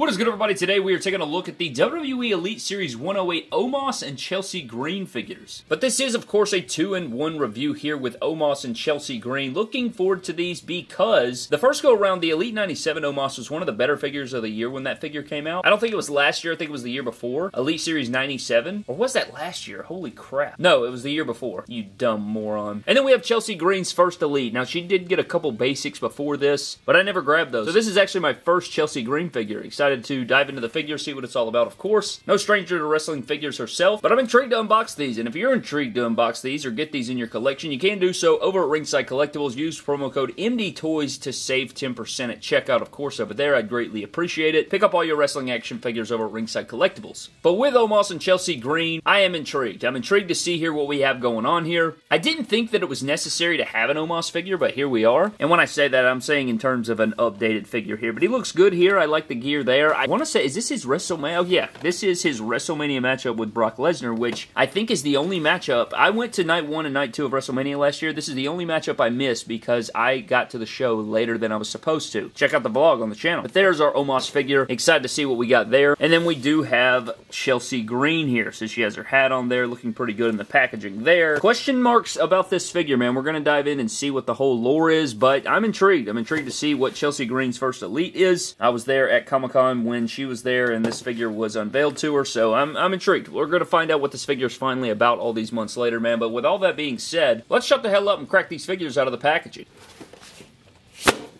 What is good, everybody? Today we are taking a look at the WWE Elite Series 108 Omos and Chelsea Green figures. But this is, of course, a two-in-one review here with Omos and Chelsea Green. Looking forward to these because the first go-around, the Elite 97 Omos was one of the better figures of the year when that figure came out. I don't think it was last year. I think it was the year before. Elite Series 97. Or was that last year? Holy crap. No, it was the year before. You dumb moron. And then we have Chelsea Green's first Elite. Now, she did get a couple basics before this, but I never grabbed those. So this is actually my first Chelsea Green figure. Excited excited to dive into the figure, see what it's all about, of course. No stranger to wrestling figures herself, but I'm intrigued to unbox these, and if you're intrigued to unbox these or get these in your collection, you can do so over at Ringside Collectibles. Use promo code MDTOYS to save 10% at checkout, of course, over there. I'd greatly appreciate it. Pick up all your wrestling action figures over at Ringside Collectibles. But with Omos and Chelsea Green, I am intrigued. I'm intrigued to see here what we have going on here. I didn't think that it was necessary to have an Omos figure, but here we are. And when I say that, I'm saying in terms of an updated figure here. But he looks good here. I like the gear there there. I want to say, is this his WrestleMania? Oh, yeah. This is his WrestleMania matchup with Brock Lesnar, which I think is the only matchup. I went to night one and night two of WrestleMania last year. This is the only matchup I missed because I got to the show later than I was supposed to. Check out the vlog on the channel. But there's our Omos figure. Excited to see what we got there. And then we do have Chelsea Green here. So she has her hat on there, looking pretty good in the packaging there. Question marks about this figure, man. We're going to dive in and see what the whole lore is, but I'm intrigued. I'm intrigued to see what Chelsea Green's first Elite is. I was there at Comic-Con when she was there and this figure was unveiled to her, so I'm, I'm intrigued. We're going to find out what this figure is finally about all these months later, man, but with all that being said, let's shut the hell up and crack these figures out of the packaging.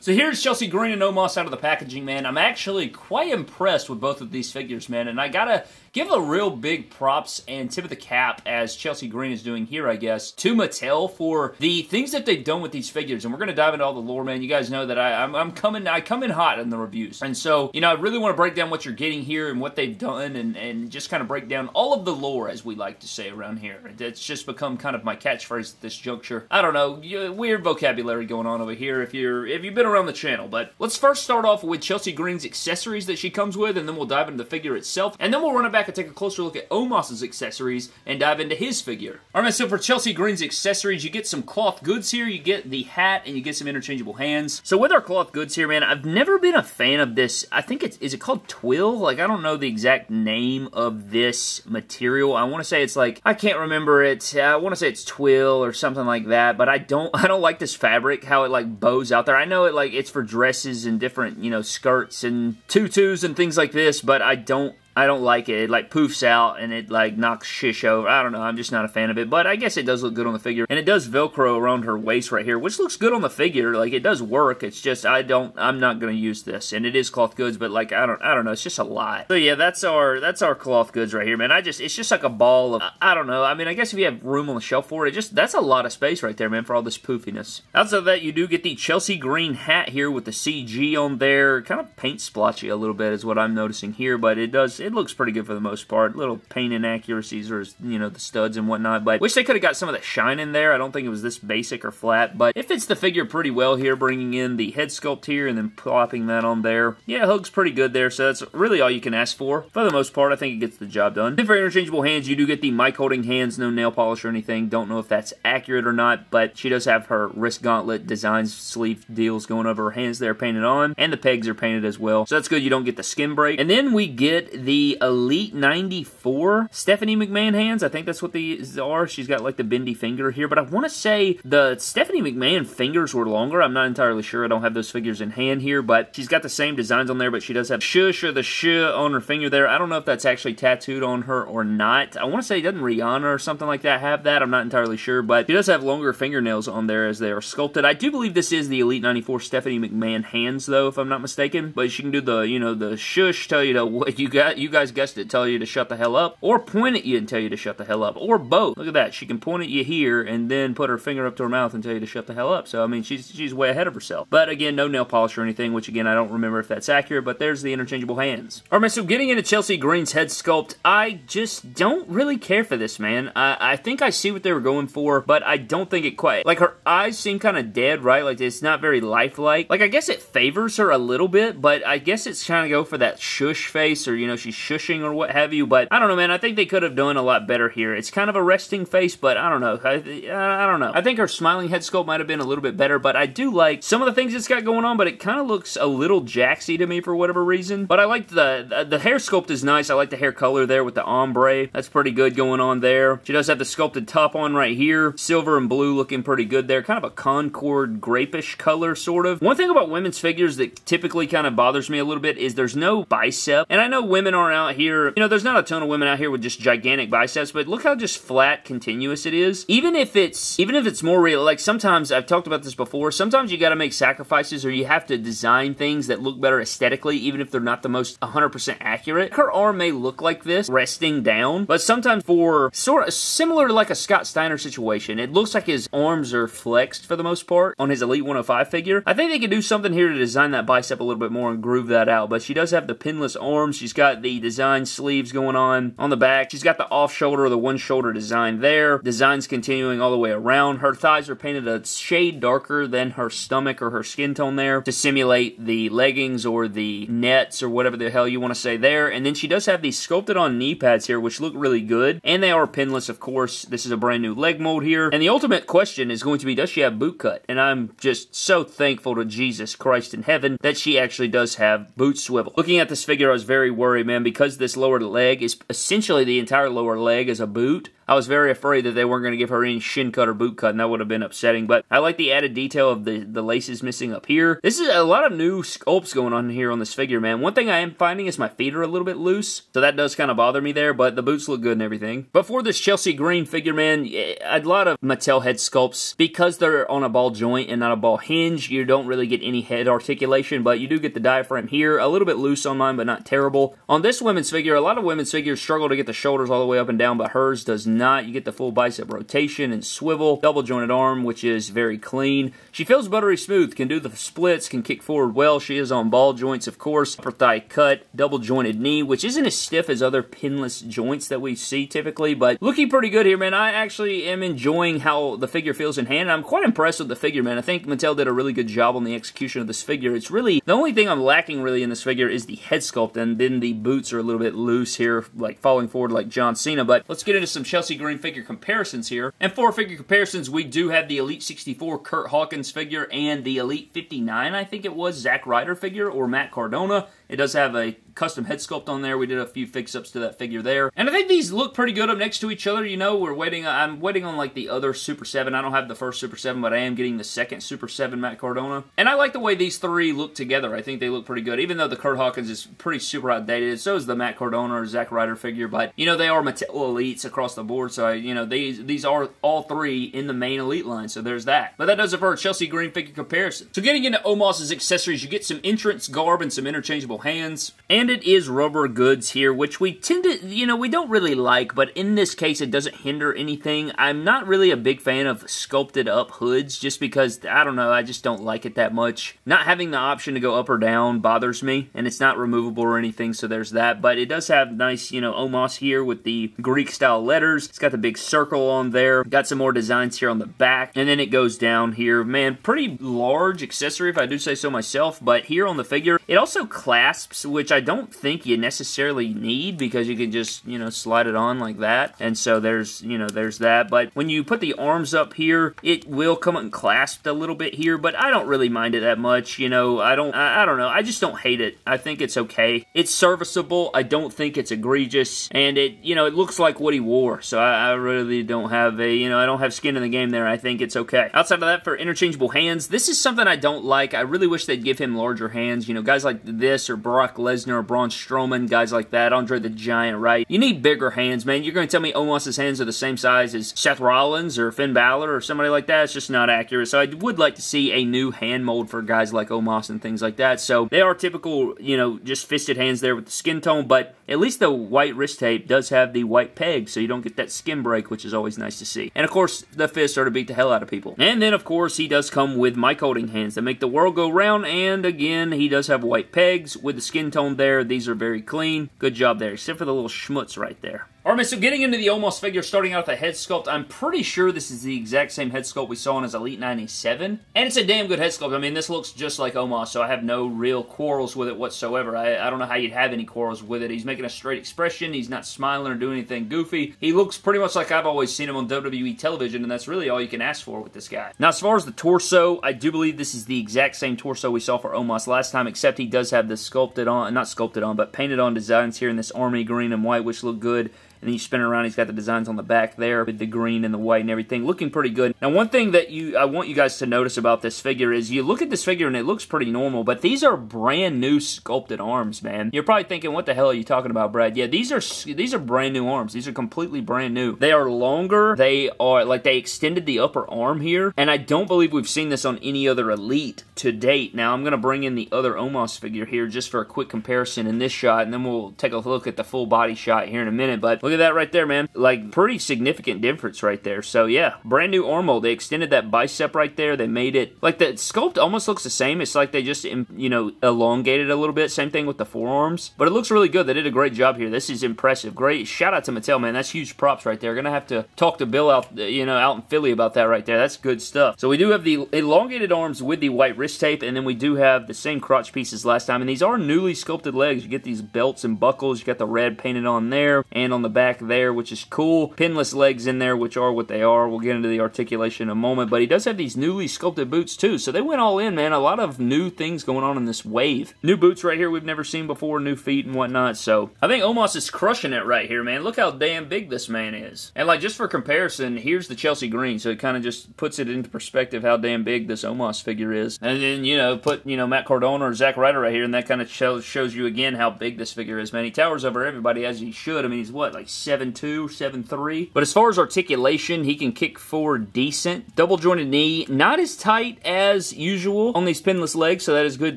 So here's Chelsea Green and Omos out of the packaging, man. I'm actually quite impressed with both of these figures, man, and I gotta give a real big props and tip of the cap, as Chelsea Green is doing here, I guess, to Mattel for the things that they've done with these figures. And we're going to dive into all the lore, man. You guys know that I, I'm, I'm coming, I come in hot in the reviews. And so, you know, I really want to break down what you're getting here and what they've done and, and just kind of break down all of the lore, as we like to say around here. It's just become kind of my catchphrase at this juncture. I don't know, weird vocabulary going on over here if you're, if you've been around the channel. But let's first start off with Chelsea Green's accessories that she comes with, and then we'll dive into the figure itself. And then we'll run it back take a closer look at Omos's accessories and dive into his figure. Alright, so for Chelsea Green's accessories, you get some cloth goods here, you get the hat, and you get some interchangeable hands. So with our cloth goods here, man, I've never been a fan of this, I think it's, is it called twill? Like, I don't know the exact name of this material. I want to say it's like, I can't remember it, I want to say it's twill or something like that, but I don't, I don't like this fabric, how it like bows out there. I know it like, it's for dresses and different, you know, skirts and tutus and things like this, but I don't I don't like it. It like poofs out and it like knocks shish over. I don't know. I'm just not a fan of it. But I guess it does look good on the figure. And it does Velcro around her waist right here, which looks good on the figure. Like it does work. It's just I don't. I'm not gonna use this. And it is cloth goods, but like I don't. I don't know. It's just a lot. So yeah, that's our that's our cloth goods right here, man. I just it's just like a ball of. I, I don't know. I mean, I guess if you have room on the shelf for it, it just that's a lot of space right there, man, for all this poofiness. Outside of that, you do get the Chelsea green hat here with the CG on there. Kind of paint splotchy a little bit is what I'm noticing here, but it does. It looks pretty good for the most part. Little paint inaccuracies or, you know, the studs and whatnot. But wish they could have got some of the shine in there. I don't think it was this basic or flat. But it fits the figure pretty well here, bringing in the head sculpt here and then plopping that on there. Yeah, it hug's pretty good there. So that's really all you can ask for. For the most part, I think it gets the job done. Then for interchangeable hands, you do get the mic holding hands, no nail polish or anything. Don't know if that's accurate or not, but she does have her wrist gauntlet designs sleeve deals going over her hands there painted on. And the pegs are painted as well. So that's good. You don't get the skin break. And then we get the Elite 94 Stephanie McMahon hands. I think that's what these are. She's got like the bendy finger here, but I want to say the Stephanie McMahon fingers were longer. I'm not entirely sure. I don't have those figures in hand here, but she's got the same designs on there, but she does have shush or the sh on her finger there. I don't know if that's actually tattooed on her or not. I want to say doesn't Rihanna or something like that have that? I'm not entirely sure, but she does have longer fingernails on there as they are sculpted. I do believe this is the Elite 94 Stephanie McMahon hands, though, if I'm not mistaken, but she can do the, you know, the shush, tell you to, what you got, you guys guessed it, tell you to shut the hell up, or point at you and tell you to shut the hell up, or both. Look at that. She can point at you here and then put her finger up to her mouth and tell you to shut the hell up. So, I mean, she's, she's way ahead of herself. But again, no nail polish or anything, which again, I don't remember if that's accurate, but there's the interchangeable hands. Alright, so getting into Chelsea Green's head sculpt, I just don't really care for this, man. I, I think I see what they were going for, but I don't think it quite. Like, her eyes seem kind of dead, right? Like, it's not very lifelike. Like, I guess it favors her a little bit, but I guess it's trying to go for that shush face, or, you know, she's she's shushing or what have you, but I don't know, man. I think they could have done a lot better here. It's kind of a resting face, but I don't know. I, I don't know. I think her smiling head sculpt might have been a little bit better, but I do like some of the things it's got going on, but it kind of looks a little jaxy to me for whatever reason. But I like the, the, the hair sculpt is nice. I like the hair color there with the ombre. That's pretty good going on there. She does have the sculpted top on right here. Silver and blue looking pretty good there. Kind of a Concord grapish color, sort of. One thing about women's figures that typically kind of bothers me a little bit is there's no bicep. And I know women aren't out here, you know, there's not a ton of women out here with just gigantic biceps, but look how just flat, continuous it is. Even if it's, even if it's more real, like sometimes, I've talked about this before, sometimes you gotta make sacrifices or you have to design things that look better aesthetically, even if they're not the most 100% accurate. Her arm may look like this, resting down, but sometimes for sort of similar to like a Scott Steiner situation, it looks like his arms are flexed for the most part on his Elite 105 figure. I think they could do something here to design that bicep a little bit more and groove that out, but she does have the pinless arms. She's got the design sleeves going on on the back. She's got the off shoulder the one shoulder design there. Designs continuing all the way around. Her thighs are painted a shade darker than her stomach or her skin tone there to simulate the leggings or the nets or whatever the hell you want to say there. And then she does have these sculpted on knee pads here, which look really good. And they are pinless, of course. This is a brand new leg mold here. And the ultimate question is going to be, does she have boot cut? And I'm just so thankful to Jesus Christ in heaven that she actually does have boot swivel. Looking at this figure, I was very worried, man, because this lower leg is essentially the entire lower leg as a boot. I was very afraid that they weren't going to give her any shin cut or boot cut, and that would have been upsetting. But I like the added detail of the, the laces missing up here. This is a lot of new sculpts going on here on this figure, man. One thing I am finding is my feet are a little bit loose, so that does kind of bother me there, but the boots look good and everything. But for this Chelsea Green figure, man, eh, a lot of Mattel head sculpts, because they're on a ball joint and not a ball hinge, you don't really get any head articulation, but you do get the diaphragm here. A little bit loose on mine, but not terrible. On this women's figure, a lot of women's figures struggle to get the shoulders all the way up and down, but hers does not. You get the full bicep rotation and swivel, double jointed arm, which is very clean. She feels buttery smooth, can do the splits, can kick forward well. She is on ball joints, of course. Upper thigh cut, double jointed knee, which isn't as stiff as other pinless joints that we see typically, but looking pretty good here, man. I actually am enjoying how the figure feels in hand. I'm quite impressed with the figure, man. I think Mattel did a really good job on the execution of this figure. It's really, the only thing I'm lacking really in this figure is the head sculpt, and then the boots are a little bit loose here, like falling forward like John Cena, but let's get into some Chelsea Green figure comparisons here. And for figure comparisons, we do have the Elite 64 Kurt Hawkins figure and the Elite 59, I think it was, Zack Ryder figure, or Matt Cardona. It does have a custom head sculpt on there. We did a few fix-ups to that figure there. And I think these look pretty good up next to each other. You know, we're waiting, uh, I'm waiting on like the other Super 7. I don't have the first Super 7, but I am getting the second Super 7 Matt Cardona. And I like the way these three look together. I think they look pretty good, even though the Kurt Hawkins is pretty super outdated. So is the Matt Cardona or Zack Ryder figure, but, you know, they are Mattel Elites across the board, so, I, you know, these, these are all three in the main Elite line, so there's that. But that does it for a Chelsea Green figure comparison. So getting into Omos's accessories, you get some entrance garb and some interchangeable hands, and it is rubber goods here, which we tend to, you know, we don't really like, but in this case, it doesn't hinder anything. I'm not really a big fan of sculpted up hoods just because, I don't know, I just don't like it that much. Not having the option to go up or down bothers me, and it's not removable or anything, so there's that, but it does have nice, you know, Omos here with the Greek style letters. It's got the big circle on there. Got some more designs here on the back, and then it goes down here. Man, pretty large accessory if I do say so myself, but here on the figure, it also clasps, which I don't think you necessarily need because you can just, you know, slide it on like that. And so there's, you know, there's that. But when you put the arms up here, it will come unclasped a little bit here, but I don't really mind it that much. You know, I don't, I, I don't know. I just don't hate it. I think it's okay. It's serviceable. I don't think it's egregious. And it, you know, it looks like what he wore. So I, I really don't have a, you know, I don't have skin in the game there. I think it's okay. Outside of that, for interchangeable hands, this is something I don't like. I really wish they'd give him larger hands. You know, guys like this or Brock Lesnar Braun Strowman, guys like that, Andre the Giant, right? You need bigger hands, man. You're going to tell me Omos's hands are the same size as Seth Rollins or Finn Balor or somebody like that? It's just not accurate. So I would like to see a new hand mold for guys like Omos and things like that. So they are typical, you know, just fisted hands there with the skin tone, but at least the white wrist tape does have the white peg, so you don't get that skin break, which is always nice to see. And of course, the fists are to beat the hell out of people. And then, of course, he does come with mic holding hands that make the world go round, and again, he does have white pegs with the skin tone there. These are very clean. Good job there, except for the little schmutz right there. Alright, so getting into the Omos figure, starting out with the head sculpt, I'm pretty sure this is the exact same head sculpt we saw in his Elite 97. And it's a damn good head sculpt. I mean, this looks just like Omos, so I have no real quarrels with it whatsoever. I, I don't know how you'd have any quarrels with it. He's making a straight expression. He's not smiling or doing anything goofy. He looks pretty much like I've always seen him on WWE television, and that's really all you can ask for with this guy. Now, as far as the torso, I do believe this is the exact same torso we saw for Omos last time, except he does have the sculpted on, not sculpted on, but painted on designs here in this army green and white, which look good and then you spin it around. He's got the designs on the back there with the green and the white and everything, looking pretty good. Now, one thing that you I want you guys to notice about this figure is you look at this figure and it looks pretty normal, but these are brand new sculpted arms, man. You're probably thinking, what the hell are you talking about, Brad? Yeah, these are these are brand new arms. These are completely brand new. They are longer. They are like they extended the upper arm here, and I don't believe we've seen this on any other Elite to date. Now, I'm going to bring in the other Omos figure here just for a quick comparison in this shot, and then we'll take a look at the full body shot here in a minute. But look at that right there, man. Like, pretty significant difference right there. So, yeah, brand new mold. They extended that bicep right there. They made it, like, the sculpt almost looks the same. It's like they just, you know, elongated a little bit. Same thing with the forearms. But it looks really good. They did a great job here. This is impressive. Great. Shout out to Mattel, man. That's huge props right there. Gonna have to talk to Bill out, you know, out in Philly about that right there. That's good stuff. So we do have the elongated arms with the white wrist tape, and then we do have the same crotch pieces last time. And these are newly sculpted legs. You get these belts and buckles. You got the red painted on there and on the back there, which is is cool. Pinless legs in there, which are what they are. We'll get into the articulation in a moment, but he does have these newly sculpted boots too, so they went all in, man. A lot of new things going on in this wave. New boots right here we've never seen before, new feet and whatnot, so I think Omos is crushing it right here, man. Look how damn big this man is. And like, just for comparison, here's the Chelsea Green, so it kind of just puts it into perspective how damn big this Omos figure is. And then, you know, put, you know, Matt Cardona or Zack Ryder right here, and that kind of shows, shows you again how big this figure is, man. He towers over everybody as he should. I mean, he's what, like 7'2", 7'3". But as far as articulation, he can kick forward decent. Double jointed knee, not as tight as usual on these pinless legs, so that is good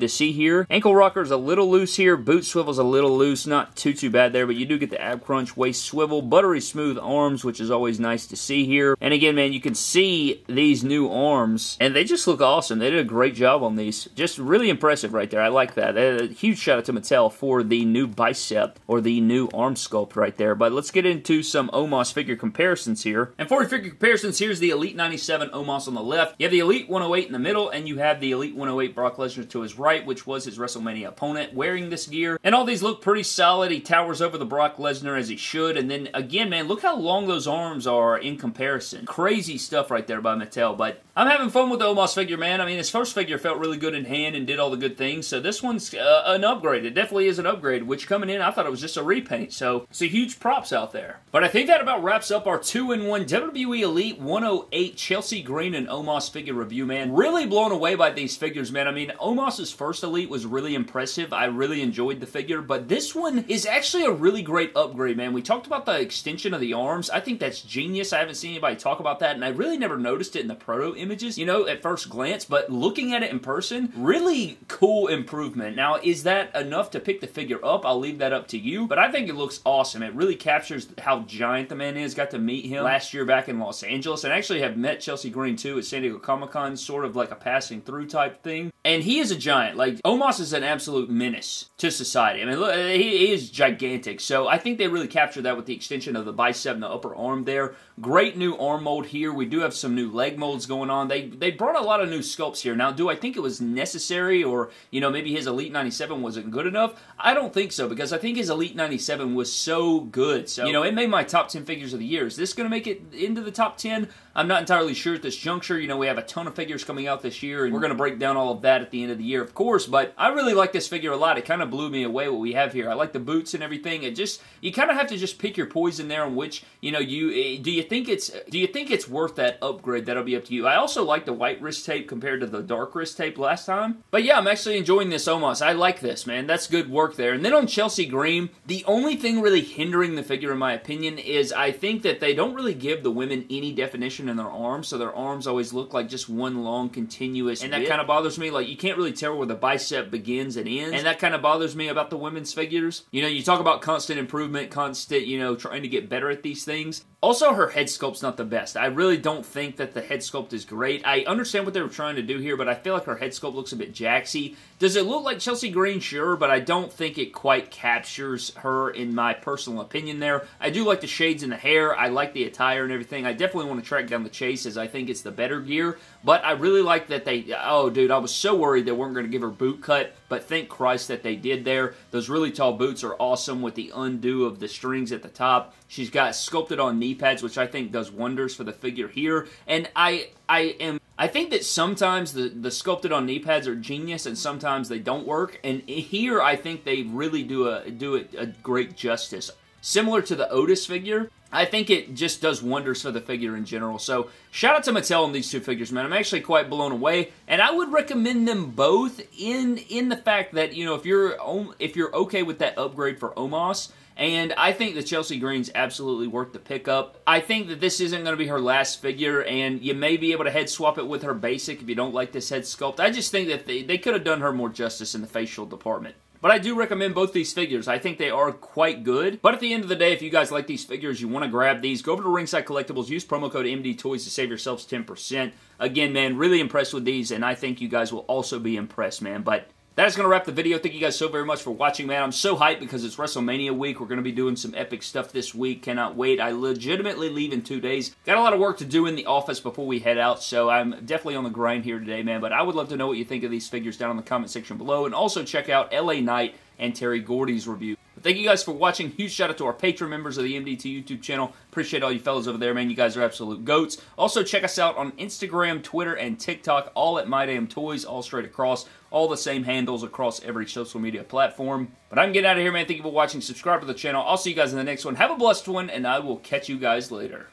to see here. Ankle rocker is a little loose here. Boot swivel's a little loose, not too, too bad there, but you do get the ab crunch, waist swivel, buttery smooth arms, which is always nice to see here. And again, man, you can see these new arms, and they just look awesome. They did a great job on these. Just really impressive right there. I like that. A huge shout out to Mattel for the new bicep, or the new arm sculpt right there. But let's get into some Omos figure comparisons here. And for figure comparisons, here's the Elite 97 Omos on the left. You have the Elite 108 in the middle, and you have the Elite 108 Brock Lesnar to his right, which was his WrestleMania opponent wearing this gear. And all these look pretty solid. He towers over the Brock Lesnar as he should. And then again, man, look how long those arms are in comparison. Crazy stuff right there by Mattel. But I'm having fun with the Omos figure, man. I mean, his first figure felt really good in hand and did all the good things. So this one's uh, an upgrade. It definitely is an upgrade, which coming in, I thought it was just a repaint. So, it's a huge props out there. But I think that about wraps up our 2-in-1 WWE Elite 108 Chelsea Green and Omos figure review, man. Really blown away by these figures, man. I mean, Omos's first Elite was really impressive. I really enjoyed the figure, but this one is actually a really great upgrade, man. We talked about the extension of the arms. I think that's genius. I haven't seen anybody talk about that, and I really never noticed it in the proto images, you know, at first glance, but looking at it in person, really cool improvement. Now, is that enough to pick the figure up? I'll leave that up to you, but I think it looks awesome. It really captures how giant the man is. Got to meet him last year back in Los Angeles, and actually have met Chelsea Green too at San Diego Comic Con, sort of like a passing through type thing. And he is a giant. Like, Omos is an absolute menace to society. I mean, look, he, he is gigantic. So I think they really captured that with the extension of the bicep and the upper arm there. Great new arm mold here. We do have some new leg molds going on. They they brought a lot of new sculpts here. Now, do I think it was necessary or, you know, maybe his Elite 97 wasn't good enough? I don't think so because I think his Elite 97 was so good. So, you know, it made my top 10 figures of the year. Is this going to make it into the top 10? I'm not entirely sure at this juncture. You know, we have a ton of figures coming out this year, and we're going to break down all of that at the end of the year, of course. But I really like this figure a lot. It kind of blew me away what we have here. I like the boots and everything. It just you kind of have to just pick your poison there on which you know you eh, do you think it's do you think it's worth that upgrade? That'll be up to you. I also like the white wrist tape compared to the dark wrist tape last time. But yeah, I'm actually enjoying this Omos. I like this man. That's good work there. And then on Chelsea Green, the only thing really hindering the figure, in my opinion, is I think that they don't really give the women any definition in their arms, so their arms always look like just one long continuous. And that kind of bothers me. Like you can't really tell where the bicep begins and ends, and that kind of bothers me about the women's figures. You know, you talk about constant improvement, constant, you know, trying to get better at these things. Also, her head sculpt's not the best. I really don't think that the head sculpt is great. I understand what they were trying to do here, but I feel feel like her head sculpt looks a bit jaxy. Does it look like Chelsea Green? Sure, but I don't think it quite captures her in my personal opinion there. I do like the shades in the hair. I like the attire and everything. I definitely want to track down the chase as I think it's the better gear, but I really like that they, oh dude, I was so worried they weren't going to give her boot cut, but thank Christ that they did there. Those really tall boots are awesome with the undo of the strings at the top. She's got sculpted on knee pads, which I think does wonders for the figure here. And I I am I think that sometimes the, the sculpted on knee pads are genius and sometimes they don't work. And here I think they really do a do it a great justice. Similar to the Otis figure, I think it just does wonders for the figure in general. So shout out to Mattel on these two figures, man. I'm actually quite blown away, and I would recommend them both in in the fact that you know if you're if you're okay with that upgrade for Omos. And I think the Chelsea Green's absolutely worth the pickup. I think that this isn't going to be her last figure, and you may be able to head swap it with her basic if you don't like this head sculpt. I just think that they, they could have done her more justice in the facial department. But I do recommend both these figures. I think they are quite good. But at the end of the day, if you guys like these figures, you want to grab these, go over to Ringside Collectibles, use promo code MD Toys to save yourselves 10%. Again, man, really impressed with these, and I think you guys will also be impressed, man. But that is going to wrap the video. Thank you guys so very much for watching, man. I'm so hyped because it's WrestleMania week. We're going to be doing some epic stuff this week. Cannot wait. I legitimately leave in two days. Got a lot of work to do in the office before we head out, so I'm definitely on the grind here today, man. But I would love to know what you think of these figures down in the comment section below. And also check out LA Knight and Terry Gordy's review. Thank you guys for watching. Huge shout out to our Patreon members of the MDT YouTube channel. Appreciate all you fellas over there, man. You guys are absolute goats. Also, check us out on Instagram, Twitter, and TikTok, all at My Damn Toys, all straight across. All the same handles across every social media platform. But I'm getting out of here, man. Thank you for watching. Subscribe to the channel. I'll see you guys in the next one. Have a blessed one, and I will catch you guys later.